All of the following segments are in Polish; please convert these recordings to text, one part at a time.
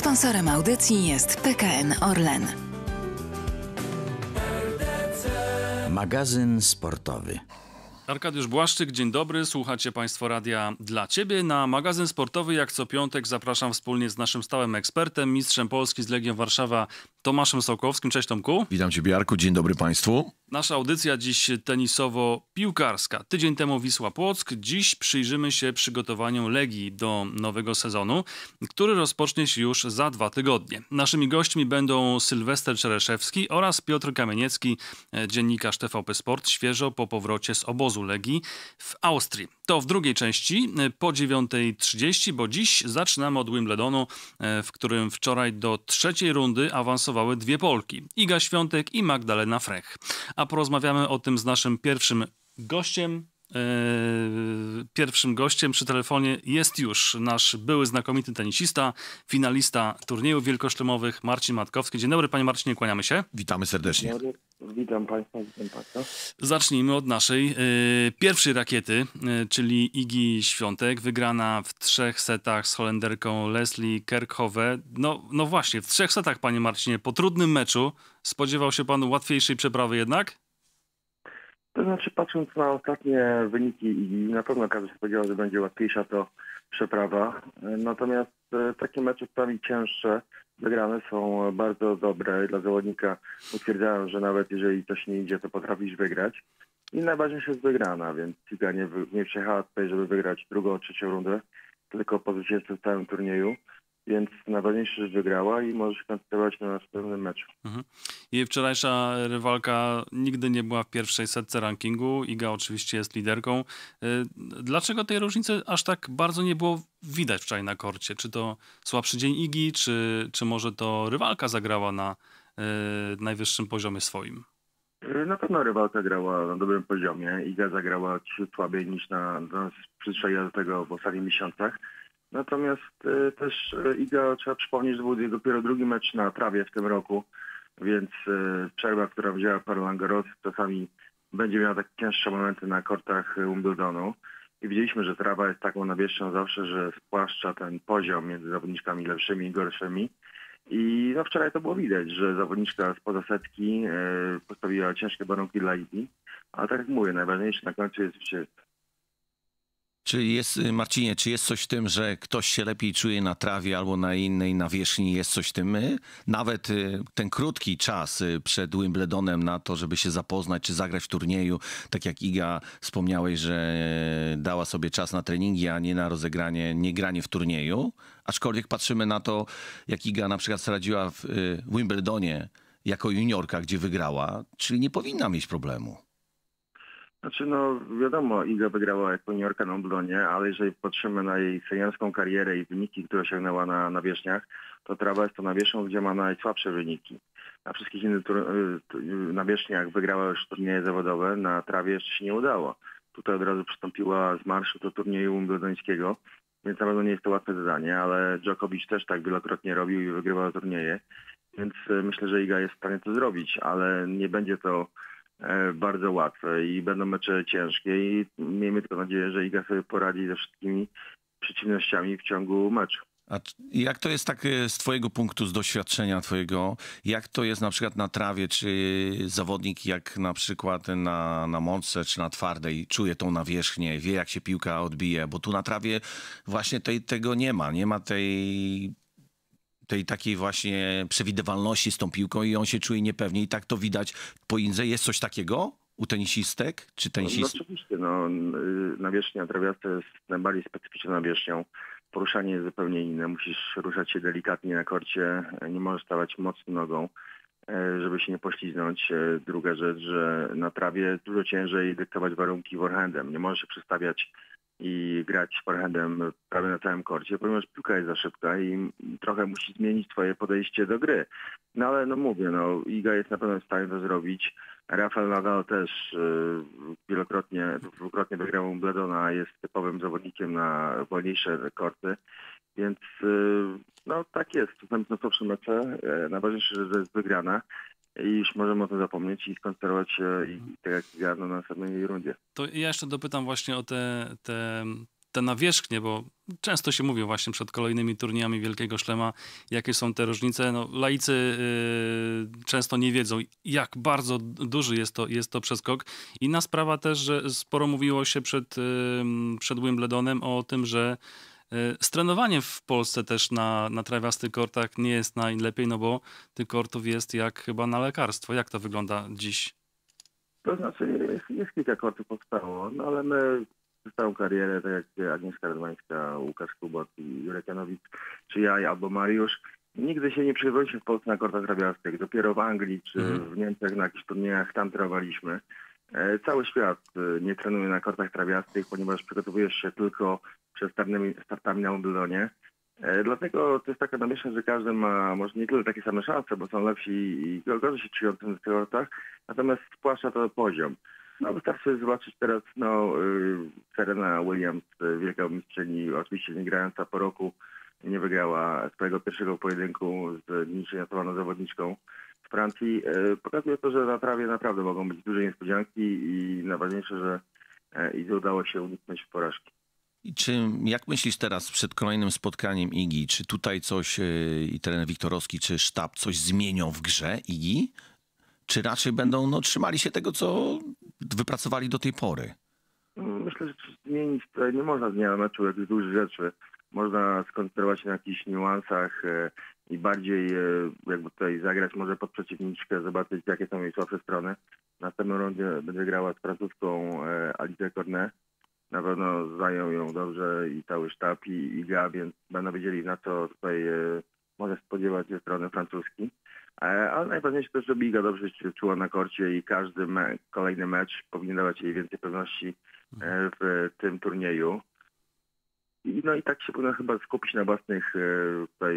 Sponsorem audycji jest PKN Orlen. Magazyn sportowy. Arkadiusz Błaszczyk, dzień dobry. Słuchacie Państwo radia dla Ciebie. Na magazyn sportowy, jak co piątek, zapraszam wspólnie z naszym stałym ekspertem, mistrzem Polski z Legią Warszawa, Tomaszem Sokołowskim. Cześć Tomku. Witam Cię, Jarku. Dzień dobry Państwu. Nasza audycja dziś tenisowo-piłkarska. Tydzień temu Wisła Płock. Dziś przyjrzymy się przygotowaniu Legii do nowego sezonu, który rozpocznie się już za dwa tygodnie. Naszymi gośćmi będą Sylwester Czereszewski oraz Piotr Kamieniecki, e, dziennikarz TVP Sport, świeżo po powrocie z obozu Legii w Austrii. To w drugiej części e, po 9.30, bo dziś zaczynamy od Wimbledonu, e, w którym wczoraj do trzeciej rundy awansowały dwie Polki. Iga Świątek i Magdalena Frech a porozmawiamy o tym z naszym pierwszym gościem. Yy, pierwszym gościem przy telefonie jest już nasz były znakomity tenisista, finalista turniejów wielkoszlemowych Marcin Matkowski. Dzień dobry, panie Marcinie, kłaniamy się. Witamy serdecznie. Witam Państwa, witam Państwa. Zacznijmy od naszej yy, pierwszej rakiety, yy, czyli Igi Świątek, wygrana w trzech setach z Holenderką Leslie Kerkhove. No, no właśnie, w trzech setach, panie Marcinie, po trudnym meczu spodziewał się pan łatwiejszej przeprawy jednak? To znaczy, patrząc na ostatnie wyniki i na pewno każdy się spodziewał, że będzie łatwiejsza to przeprawa. Natomiast e, takie mecze sprawi cięższe, wygrane są bardzo dobre. Dla zawodnika utwierdzają, że nawet jeżeli coś nie idzie, to potrafisz wygrać. I najważniejsze jest wygrana, więc Iga nie, nie przyjechała tutaj, żeby wygrać drugą, trzecią rundę, tylko po zwycięstwie w całym turnieju. Więc najważniejsze, że wygrała i może się koncentrować na następnym meczu. Mhm. Jej wczorajsza rywalka nigdy nie była w pierwszej setce rankingu. Iga oczywiście jest liderką. Y, dlaczego tej różnicy aż tak bardzo nie było widać wczoraj na korcie? Czy to słabszy dzień Igi, czy, czy może to rywalka zagrała na y, najwyższym poziomie swoim? Na pewno rywalka grała na dobrym poziomie. Iga zagrała słabiej niż na, na przyzwyczajenia do tego w ostatnich miesiącach. Natomiast e, też e, Iga, trzeba przypomnieć, że był dopiero drugi mecz na trawie w tym roku, więc e, przerwa, która wzięła Roland Garros, czasami będzie miała takie cięższe momenty na kortach Wimbledonu. I widzieliśmy, że trawa jest taką nawierzchnią zawsze, że spłaszcza ten poziom między zawodniczkami lepszymi i gorszymi. I no, wczoraj to było widać, że zawodniczka spoza setki postawiła ciężkie warunki dla Igi. Ale tak jak mówię, najważniejsze na końcu jest zwycięstwo. Czy jest, y, Marcinie, czy jest coś w tym, że ktoś się lepiej czuje na trawie albo na innej nawierzchni? Jest coś w tym? Y, nawet y, ten krótki czas przed Wimbledonem na to, żeby się zapoznać czy zagrać w turnieju, tak jak Iga wspomniałeś, że dała sobie czas na treningi, a nie na rozegranie, nie granie w turnieju. Aczkolwiek patrzymy na to, jak Iga na przykład radziła w Wimbledonie jako juniorka, gdzie wygrała, czyli nie powinna mieć problemu. Znaczy, no wiadomo, Iga wygrała jako juniorka na Wimbledonie, ale jeżeli patrzymy na jej seniorską karierę i wyniki, które osiągnęła na nawierzchniach, to trawa jest to nawierzchnią, gdzie ma najsłabsze wyniki. Na wszystkich innych y, nawierzchniach wygrała już turnieje zawodowe, na trawie jeszcze się nie udało. Tutaj od razu przystąpiła z marszu do turnieju wimbledońskiego, więc na pewno nie jest to łatwe zadanie, ale Djokovic też tak wielokrotnie robił i wygrywał turnieje, więc y, myślę, że Iga jest w stanie to zrobić, ale nie będzie to bardzo łatwe i będą mecze ciężkie i miejmy tylko nadzieję, że Iga sobie poradzi ze wszystkimi przeciwnościami w ciągu meczu. A jak to jest tak e, z twojego punktu, z doświadczenia twojego, jak to jest na przykład na trawie, czy zawodnik jak na przykład na, na mące, czy na twardej czuje tą nawierzchnię, wie jak się piłka odbije, bo tu na trawie właśnie tej, tego nie ma, nie ma tej tej takiej właśnie przewidywalności z tą piłką i on się czuje niepewnie i tak to widać po Indze. Jest coś takiego u tenisistek czy tenisistów? No, oczywiście, no, nawierzchnia trawiasta jest najbardziej specyficzną nawierzchnią. Poruszanie jest zupełnie inne. Musisz ruszać się delikatnie na korcie, nie możesz stawać mocno nogą, e, żeby się nie pośliznąć. E, druga rzecz, że na trawie dużo ciężej dyktować warunki forehandem. Nie możesz się przestawiać i grać forehandem prawie na całym korcie, ponieważ piłka jest za szybka i trochę musi zmienić swoje podejście do gry. No ale no mówię, no Iga jest na pewno w stanie to zrobić. Rafael Nadal też y, wielokrotnie, dwukrotnie wygrał Wimbledona, jest typowym zawodnikiem na wolniejsze korty, więc y, no tak jest. Czasami są słabsze mecze. Najważniejsze, że jest wygrana i już możemy o tym zapomnieć i skoncentrować się i tak jak ja na następnej rundzie. To ja jeszcze dopytam właśnie o te, te te nawierzchnie, bo często się mówi właśnie przed kolejnymi turniejami Wielkiego Szlema, jakie są te różnice. No, laicy y, często nie wiedzą, jak bardzo duży jest to, jest to przeskok. Inna sprawa też, że sporo mówiło się przed, y, przed Wimbledonem o tym, że Strenowanie w Polsce też na, na trawiastych kortach nie jest najlepiej, no bo tych kortów jest jak chyba na lekarstwo. Jak to wygląda dziś? To znaczy jest, jest kilka kortów powstało, no ale my całą karierę, tak jak Agnieszka Radwańska, Łukasz Kubot i Jurek Janowicz, czy ja albo Mariusz, nigdy się nie przejęliśmy w Polsce na kortach trawiastych. Dopiero w Anglii czy mm. w Niemczech na jakichś turniejach tam trenowaliśmy. E, cały świat e, nie trenuje na kortach trawiastych, ponieważ przygotowujesz się tylko przed startami, startami na Wimbledonie. E, dlatego to jest taka namieszka, że każdy ma może nie tyle takie same szanse, bo są lepsi i gorzej się czują w tych kortach, natomiast spłaszcza to poziom. No wystarczy zobaczyć teraz no, y, Serena Williams, y, wielka mistrzyni, oczywiście nie grająca po roku, nie wygrała swojego pierwszego pojedynku z notowaną zawodniczką Francji. Y, pokazuje to, że na trawie naprawdę mogą być duże niespodzianki i najważniejsze, że i udało się uniknąć porażki. I czy, jak myślisz teraz przed kolejnym spotkaniem Igi, czy tutaj coś i trener Wiktorowski, czy sztab coś zmienią w grze Igi? Czy raczej będą no, trzymali się tego, co wypracowali do tej pory? Myślę, że zmienić nie można z dnia na meczu jakichś dużych rzeczy. Można skoncentrować się na jakichś niuansach e, i bardziej e, jakby tutaj zagrać może pod przeciwniczkę, zobaczyć jakie są jej słabsze strony. W następnym rundzie będzie grała z francuską e, Alice Cornet. Na pewno zajął ją dobrze i cały sztab i Iga, więc będą wiedzieli na co tutaj może spodziewać ze strony francuskiej. E, ale najważniejsze też, żeby Iga dobrze się czuła na korcie i każdy me kolejny mecz powinien dawać jej więcej pewności e, w tym turnieju. No i tak się powinno chyba skupić na własnych e, tutaj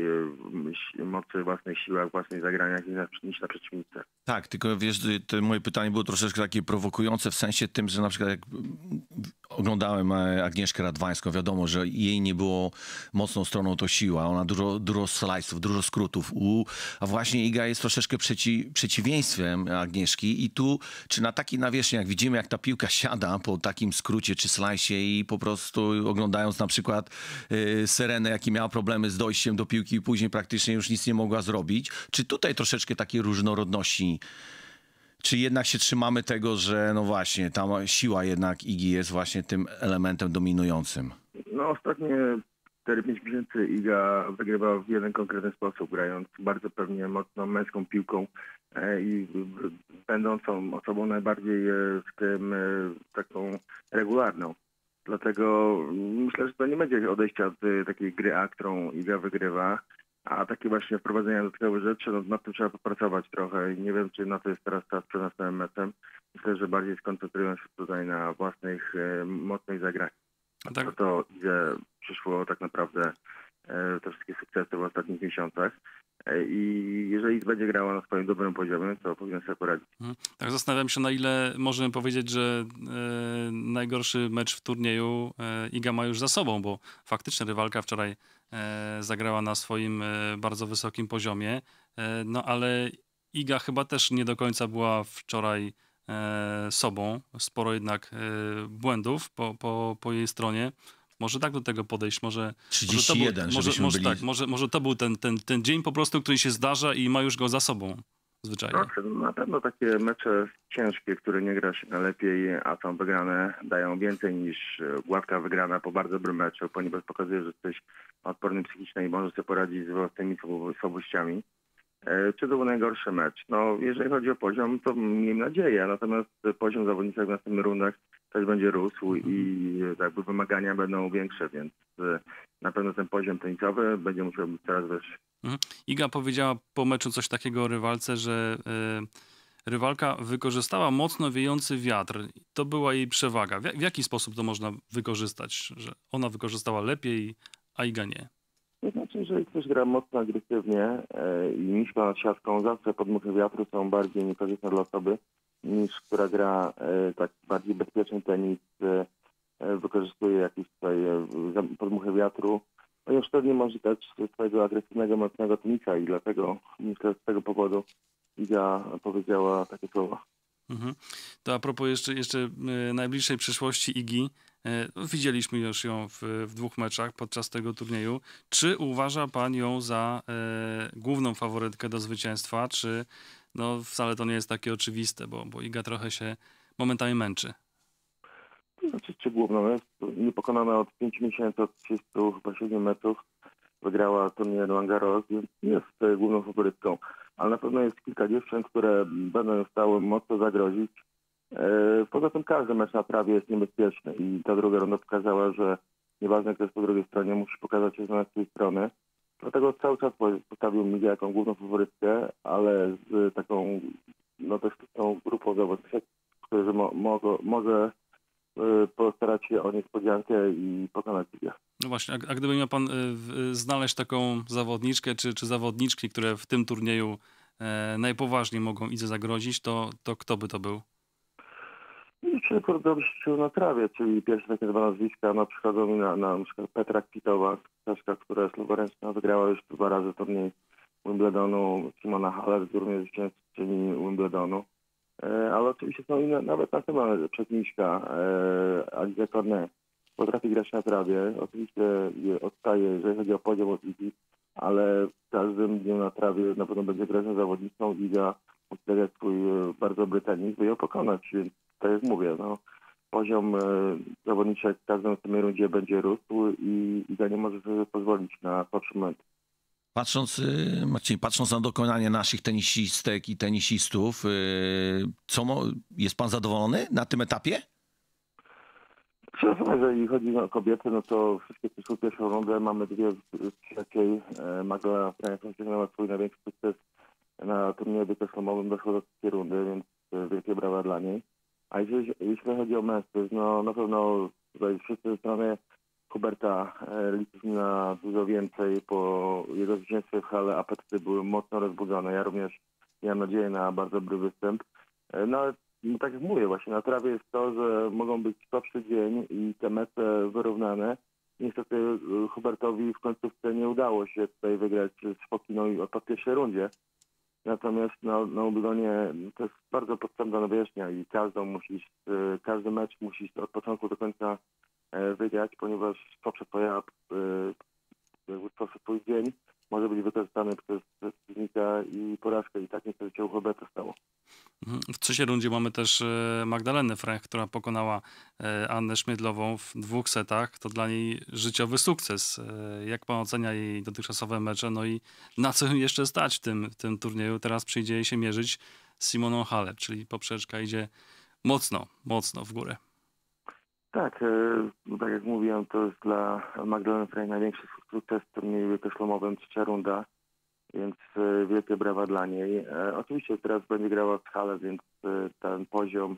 mocy, własnych siłach, własnych zagraniach niż na, przeciwnicy. Tak, tylko wiesz, to moje pytanie było troszeczkę takie prowokujące w sensie tym, że na przykład jak oglądałem Agnieszkę Radwańską, wiadomo, że jej nie było mocną stroną to siła, ona dużo, dużo slajsów, dużo skrótów, u, a właśnie Iga jest troszeczkę przeci, przeciwieństwem Agnieszki i tu, czy na takiej nawierzchni, jak widzimy, jak ta piłka siada po takim skrócie czy slajsie i po prostu oglądając na przykład y, Serenę, jaki miała problemy z dojściem do piłki i później praktycznie już nic nie mogła zrobić, czy tutaj troszeczkę takiej różnorodności czy jednak się trzymamy tego, że no właśnie, ta siła jednak Igi jest właśnie tym elementem dominującym? No ostatnie 4-5 miesięcy Iga wygrywa w jeden konkretny sposób, grając bardzo pewnie mocną męską piłką e, i będącą osobą najbardziej e, w tym e, taką regularną. Dlatego myślę, że to nie będzie odejścia od takiej gry A, którą Iga wygrywa. A takie właśnie wprowadzenia dodatkowe rzeczy, no nad tym trzeba popracować trochę i nie wiem, czy na to jest teraz czas przed następnym meczem. Myślę, że bardziej skoncentrują się tutaj na własnych e, mocnych zagraniach. Tak. To, to gdzie przyszło tak naprawdę e, te wszystkie sukcesy w ostatnich miesiącach. E, I jeżeli będzie grała na swoim dobrym poziomie, to powinien sobie poradzić. Mhm. Tak, zastanawiam się, na ile możemy powiedzieć, że e, najgorszy mecz w turnieju e, Iga ma już za sobą, bo faktycznie rywalka wczoraj E, zagrała na swoim e, bardzo wysokim poziomie. E, no ale Iga chyba też nie do końca była wczoraj sobą. Sporo jednak błędów po, po, po jej stronie. Może tak do tego podejść, może... 31, może, to był, może, może, tak, może, może to był ten, ten, ten dzień po prostu, który się zdarza i ma już go za sobą zwyczajnie. No, na pewno takie mecze ciężkie, które nie gra się najlepiej, a są wygrane, dają więcej niż gładka wygrana po bardzo dobrym meczu, ponieważ pokazuje, że jesteś odporny psychicznie i może sobie poradzić z własnymi słabościami. E, czy to był najgorszy mecz? No, jeżeli chodzi o poziom, to miejmy nadzieję, natomiast poziom zawodników w następnych rundach też będzie rósł i jakby wymagania będą większe, więc e, na pewno ten poziom tenisowy będzie musiał być coraz wyższy. Mhm. Iga powiedziała po meczu coś takiego o rywalce, że y, rywalka wykorzystała mocno wiejący wiatr. To była jej przewaga. W, jaki sposób to można wykorzystać? Że ona wykorzystała lepiej, a Iga nie? To znaczy, jeżeli ktoś gra mocno agresywnie y, i nisko nad siatką, zawsze podmuchy wiatru są bardziej niekorzystne dla osoby niż która gra y, tak bardziej bezpieczny tenis, wykorzystuje jakieś tutaj podmuchy wiatru no już wtedy może dać swojego agresywnego, mocnego tenisa i dlatego myślę z tego powodu Iga powiedziała takie słowa. Mhm. To a propos jeszcze, jeszcze e, najbliższej przyszłości Igi, e, widzieliśmy już ją w, w, dwóch meczach podczas tego turnieju. Czy uważa pan ją za e, główną faworytkę do zwycięstwa, czy no, wcale to nie jest takie oczywiste, bo, bo Iga trochę się momentami męczy? Znaczy, czy główną jest niepokonana od 5 miesięcy, od 30 chyba 7 meczów. Wygrała turniej Roland Garros, więc jest główną faworytką. Ale na pewno jest kilka dziewczyn, które będą stały mocno zagrozić. E, poza tym każdy mecz na prawie jest niebezpieczny i ta druga runda pokazała, że nieważne kto jest po drugiej stronie, musi pokazać się z tej strony. Dlatego cały czas postawił Migę jako główną faworytkę, ale z taką, no też tą grupą zawodników, którzy mo, mo, może Y, postarać się o niespodziankę i pokonać ligę. No właśnie, a, a gdyby miał pan y, znaleźć taką zawodniczkę czy, czy zawodniczki, które w tym turnieju e, najpoważniej mogą Idze zagrozić, to, to kto by to był? Się na trawie, czyli pierwsze takie dwa nazwiska, no przychodzą mi na, na, przykład Petra Kwitowa, Staszka, która jest leworęczna, wygrała już dwa razy turniej Wimbledonu, Simona Haller, również zwycięzczyni Wimbledonu. E, ale oczywiście są inne, nawet na temat przeciwniczka e, Alicja Cornet potrafi grać na trawie. Oczywiście odstaje, jeżeli chodzi o poziom od Igi, ale każdym dniem na trawie na pewno będzie grać na. Iga musi zagrać swój e, bardzo dobry tenis, by ją pokonać, więc tak jak mówię, no, poziom zawodniczek w każdym w rundzie będzie rósł i Iga nie może sobie pozwolić na moment. Patrząc, y, Marcin, patrząc na dokonanie naszych tenisistek i tenisistów, y, co jest pan zadowolony na tym etapie? Jeżeli chodzi o kobiety, no to wszystkie przyszły pierwszą rundę. Mamy dwie z trzeciej. E, Magdalena Franiak osiągnęła swój największy sukces na turnieju wiekosłomowym, doszło do trzeciej rundy, więc e, wielkie brawa dla niej. A jeżeli, jeśli chodzi o mężczyzn, no na pewno tutaj wszyscy ze strony Huberta e, liczyliśmy na dużo więcej. Po jego zwycięstwie w hale apetyty były mocno rozbudzone. Ja również miałem nadzieję na bardzo dobry występ. E, no ale no, tak jak mówię, właśnie na trawie jest to, że mogą być słabszy dzień i te mecze wyrównane. Niestety e, Hubertowi w końcówce nie udało się tutaj wygrać z Fokiną i po pierwszej rundzie. Natomiast na, na Wimbledonie to jest bardzo podstępna nawierzchnia i każdą musisz, każdy mecz musisz od początku do końca E, wygrać, ponieważ poprzez twoja, poprzez twój dzień może być wykorzystany przez przeciwnika i porażkę. I tak niestety się u Huberta stało. Mhm. W trzeciej rundzie mamy też e, Magdalenę Frank, która pokonała e, Annę Szmiedlową w dwóch setach. To dla niej życiowy sukces. Jak pan ocenia jej dotychczasowe mecze? No i na co jeszcze stać w tym, w tym turnieju? Teraz przyjdzie jej się mierzyć z Simoną Halep, czyli poprzeczka idzie mocno, mocno w górę. Tak, e, no tak jak mówiłem, to jest dla Magdaleny Frey największy sukces w turnieju wielkoszlomowym, trzecia runda, więc e, wielkie brawa dla niej. E, oczywiście teraz będzie grała w hale, więc ten poziom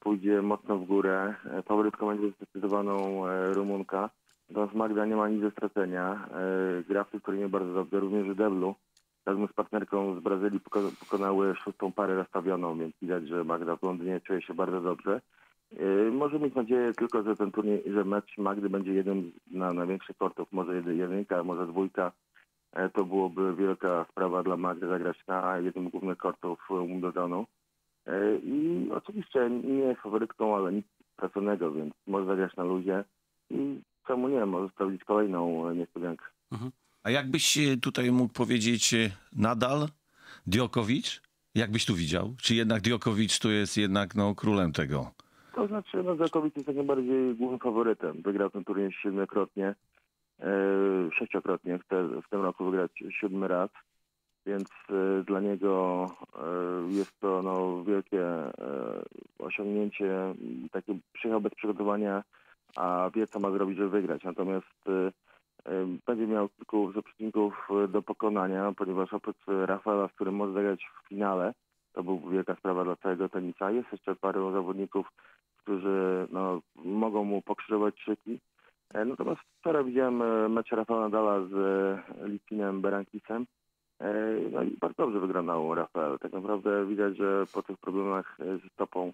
pójdzie mocno w górę. Faworytką będzie zdecydowaną Rumunka. Natomiast Magda nie ma nic do stracenia. Gra w tym turnieju bardzo dobrze, również w deblu. Razem z partnerką z Brazylii pokonały szóstą parę rozstawioną, więc widać, że Magda w Londynie czuje się bardzo dobrze. Yy, może mieć nadzieję tylko, że ten turniej, że mecz Magdy będzie jeden na największych kortów, może jedynka, może dwójka. E, to byłoby wielka sprawa dla Magdy zagrać na jednym z głównych kortów Wimbledonu. E, I oczywiście nie faworytką, ale nic straconego, więc może zagrać na luzie i czemu nie, może sprawdzić kolejną niespodziankę. Mhm. A jakbyś tutaj mógł powiedzieć nadal Diokowicz? Jakbyś tu widział? Czy jednak Diokowicz tu jest jednak no, królem tego? To znaczy, no Zakowicz jest jak najbardziej głównym faworytem. Wygrał ten turniej siedmiokrotnie, e, sześciokrotnie w, te, w tym roku wygrać siódmy raz, więc e, dla niego e, jest to no, wielkie e, osiągnięcie. Taki przyjechał bez przygotowania, a wie co ma zrobić, żeby wygrać. Natomiast e, e, będzie miał kilku przeciwników do pokonania, ponieważ oprócz Rafaela, z którym może zagrać w finale, to była wielka sprawa dla całego tenisa. Jest jeszcze paru zawodników, którzy no, mogą mu pokrzyżować szyki. E, natomiast wczoraj widziałem e, mecz Rafała Nadala z e, Litwinem Berankisem. No i bardzo dobrze wygrał Rafael. Tak naprawdę widać, że po tych problemach z stopą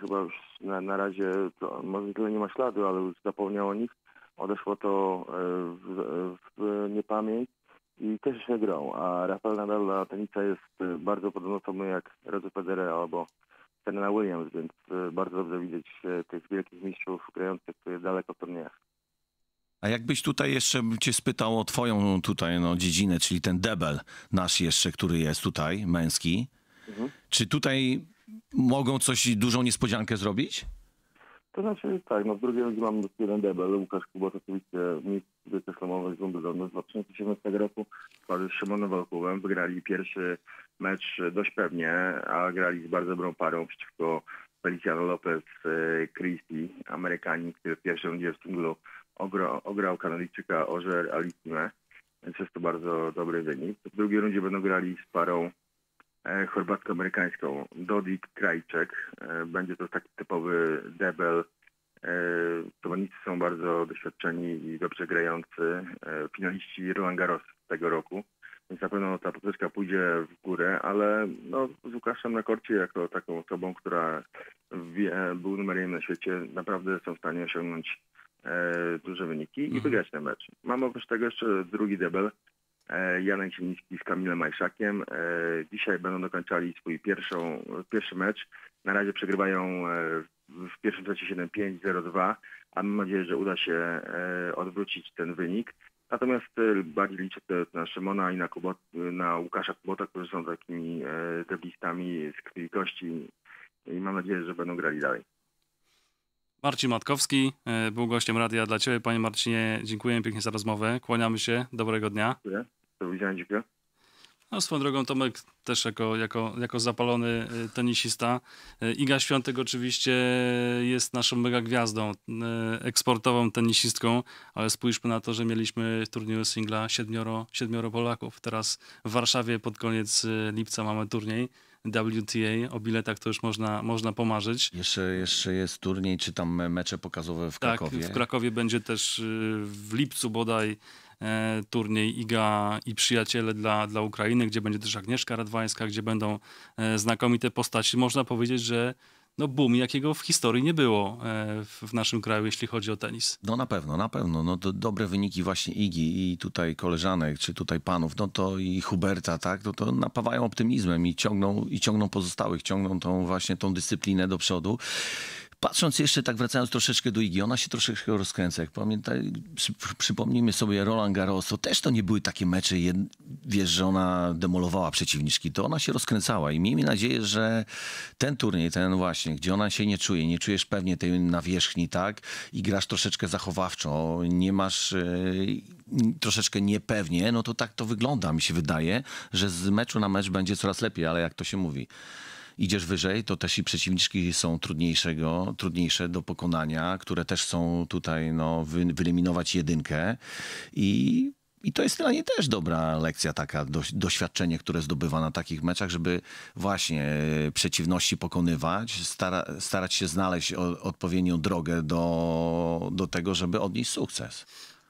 chyba już na, na razie to, może tyle nie ma śladu, ale już zapomniał o nich. Odeszło to w, w niepamięć i cieszy się grą, a Rafael Nadal dla tenisa jest bardzo podobno samo jak Roger Federer albo Serena Williams, więc y, bardzo dobrze widzieć y, tych wielkich mistrzów grających daleko w turniejach. A jakbyś tutaj jeszcze cię spytał o twoją tutaj no, dziedzinę, czyli ten debel nasz jeszcze, który jest tutaj, męski. Mhm. Czy tutaj mogą coś, dużą niespodziankę zrobić? To znaczy tak, no w drugiej lidze mamy jeden debel, Łukasz Kubot oczywiście mistrz reklamowy z Wimbledonu z 2017 roku składu z Szymonem Walkowem. Wygrali pierwszy mecz dość pewnie, a grali z bardzo dobrą parą przeciwko Feliciano Lopez e, Christie, Amerykanin, który w pierwszym rundzie w singlu ograł, Kanadyjczyka Ożer Alitime, więc jest to bardzo dobry wynik. W drugiej rundzie będą grali z parą e, chorwacko-amerykańską Dodik Krajczek. E, będzie to taki typowy debel. E, zawodnicy są bardzo doświadczeni i dobrze grający. E, finaliści Roland Garros tego roku. Więc na pewno ta poprzeczka pójdzie w górę, ale no, z Łukaszem na korcie jako taką osobą, która wie, był numerem na świecie, naprawdę są w stanie osiągnąć e, duże wyniki i Mhm. wygrać ten mecz. Mamy oprócz tego jeszcze drugi debel. E, Janek Zieliński z Kamilem Majszakiem. E, dzisiaj będą dokończali swój pierwszą, pierwszy mecz. Na razie przegrywają e, w pierwszym secie 7-5, 0-2, a mam nadzieję, że uda się odwrócić ten wynik. Natomiast e, bardziej liczę też na Szymona i na, Kubot, na Łukasza Kubota, którzy są takimi e, deblistami z krwi i kości i mam nadzieję, że będą grali dalej. Marcin Matkowski e, był gościem radia dla Ciebie. Panie Marcinie, dziękuję pięknie za rozmowę. Kłaniamy się. Dobrego dnia. Dziękuję. Do widzenia, dziękuję. No, swoją drogą Tomek też jako, jako, jako zapalony e, tenisista. E, Iga Świątek oczywiście jest naszą mega gwiazdą, e, eksportową tenisistką, ale spójrzmy na to, że mieliśmy w turnieju singla siedmioro, siedmioro Polaków. Teraz w Warszawie pod koniec lipca mamy turniej WTA. O biletach to już można, można pomarzyć. Jeszcze, jeszcze jest turniej, czy tam mecze pokazowe w Tak, Krakowie. w Krakowie będzie też y, w lipcu bodaj turniej IGA i przyjaciele dla, dla Ukrainy, gdzie będzie też Agnieszka Radwańska, gdzie będą e, znakomite postaci. Można powiedzieć, że no boom, jakiego w historii nie było e, w naszym kraju, jeśli chodzi o tenis. No na pewno, na pewno. No to dobre wyniki właśnie Igi i tutaj koleżanek, czy tutaj panów, no to i Huberta, tak, no to napawają optymizmem i ciągną, i ciągną pozostałych, ciągną tą właśnie tą dyscyplinę do przodu. Patrząc jeszcze, tak wracając troszeczkę do Igi, ona się troszeczkę rozkręca. Jak pamiętaj, przy, przypomnijmy sobie Roland Garros, to też to nie były takie mecze, jed, wiesz, że ona demolowała przeciwniczki, to ona się rozkręcała i miejmy nadzieję, że ten turniej, ten właśnie, gdzie ona się nie czuje, nie czujesz pewnie tej nawierzchni, tak, i grasz troszeczkę zachowawczo, nie masz e, troszeczkę niepewnie, no to tak to wygląda, mi się wydaje, że z meczu na mecz będzie coraz lepiej, ale jak to się mówi, idziesz wyżej, to też i przeciwniczki są trudniejszego, trudniejsze do pokonania, które też są tutaj no, wy, wyeliminować jedynkę i i to jest dla niej też dobra lekcja, taka doś, doświadczenie, które zdobywa na takich meczach, żeby właśnie e, przeciwności pokonywać, stara, starać się znaleźć odpowiednią drogę do, do tego, żeby odnieść sukces.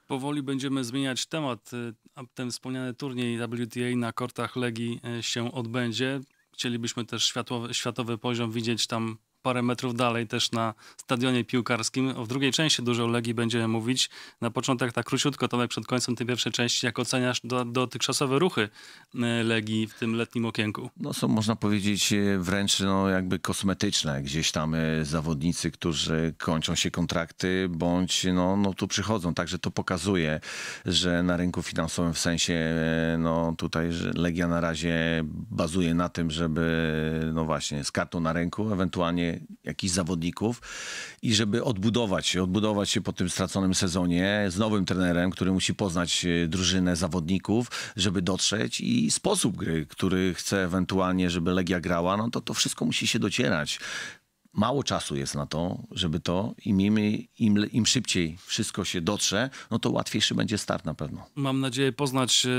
Powoli będziemy zmieniać temat. a Ten wspomniany turniej WTA na kortach Legii y, się odbędzie. Chcielibyśmy też światłowy, światowy poziom widzieć tam parę metrów dalej, też na stadionie piłkarskim. W drugiej części dużo o Legii będziemy mówić. Na początek tak króciutko, Tomek, przed końcem tej pierwszej części, jak oceniasz do, dotychczasowe ruchy y, Legii w tym letnim okienku? No są, można powiedzieć, e, wręcz no, jakby kosmetyczne. Gdzieś tam e, zawodnicy, którzy kończą się kontrakty, bądź no, no tu przychodzą. Także to pokazuje, że na rynku finansowym w sensie, e, no tutaj, Legia na razie bazuje na tym, żeby no właśnie z kartą na ręku, ewentualnie jakichś zawodników i żeby odbudować się, odbudować się po tym straconym sezonie z nowym trenerem, który musi poznać e, drużynę zawodników, żeby dotrzeć i sposób gry, który chce ewentualnie, żeby Legia grała, no to to wszystko musi się docierać. Mało czasu jest na to, żeby to i im, im szybciej wszystko się dotrze, no to łatwiejszy będzie start na pewno. Mam nadzieję poznać e,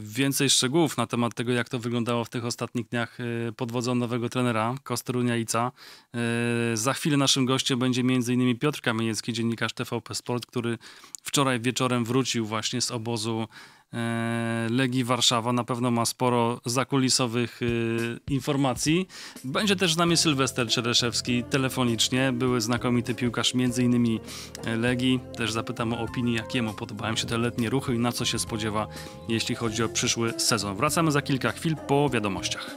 więcej szczegółów na temat tego, jak to wyglądało w tych ostatnich dniach e, pod wodzą nowego trenera, Kosteruniaica. E, Za chwilę naszym gościem będzie m.in. Piotr Kamieniecki, dziennikarz TVP Sport, który wczoraj wieczorem wrócił właśnie z obozu Legii Warszawa. Na pewno ma sporo zakulisowych informacji. Będzie też z nami Sylwester Czereszewski telefonicznie. Były znakomity piłkarz między innymi Legii. Też zapytam o opinię, jakiemu podobają się te letnie ruchy i na co się spodziewa, jeśli chodzi o przyszły sezon. Wracamy za kilka chwil po wiadomościach.